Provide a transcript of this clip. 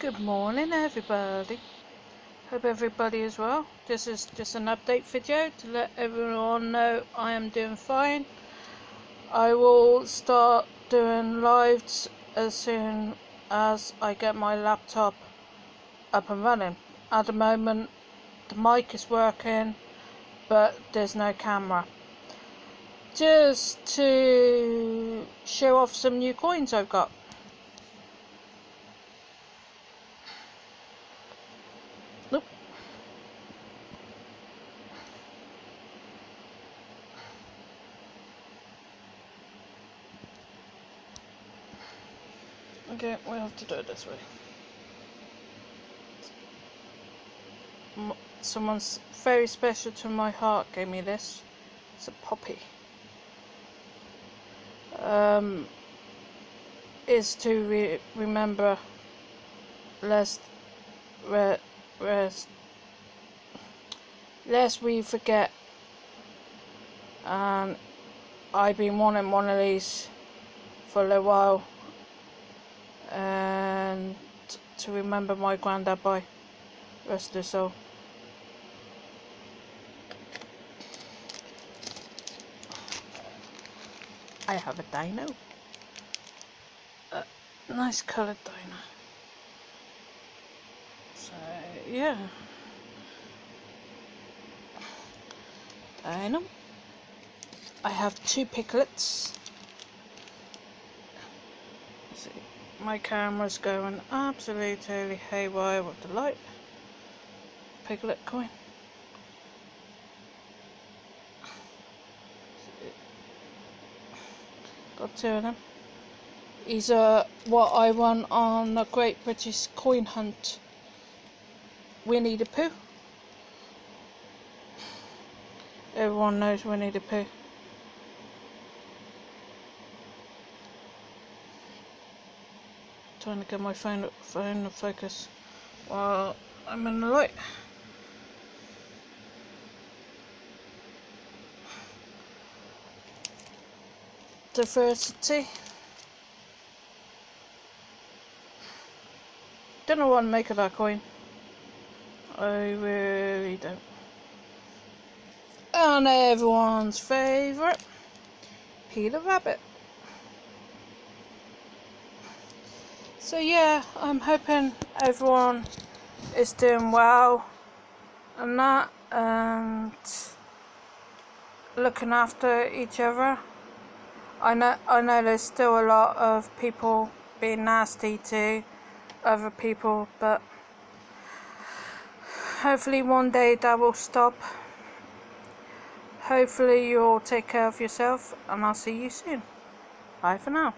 Good morning everybody. Hope everybody is well. This is just an update video to let everyone know I am doing fine. I will start doing lives as soon as I get my laptop up and running. At the moment the mic is working but there's no camera. Just to show off some new coins I've got. Okay, we have to do it this way. Someone's very special to my heart gave me this. It's a poppy. Um, is to re remember lest re rest lest we forget and I've been wanting one of these for a little while and to remember my granddad by rest of his soul I have a dino a nice coloured dino so yeah. I know. I have two piglets. See, my camera's going absolutely haywire with the light. Piglet coin. Got two of them. These are what I won on the Great British Coin Hunt Winnie the Pooh. Everyone knows Winnie the Pooh. Trying to get my phone phone to focus while I'm in the light. Diversity. Don't know what to make of that coin. I really don't. And everyone's favourite, Peter Rabbit. So yeah, I'm hoping everyone is doing well and that and looking after each other. I know I know there's still a lot of people being nasty to other people, but hopefully one day that will stop. Hopefully you'll take care of yourself and I'll see you soon. Bye for now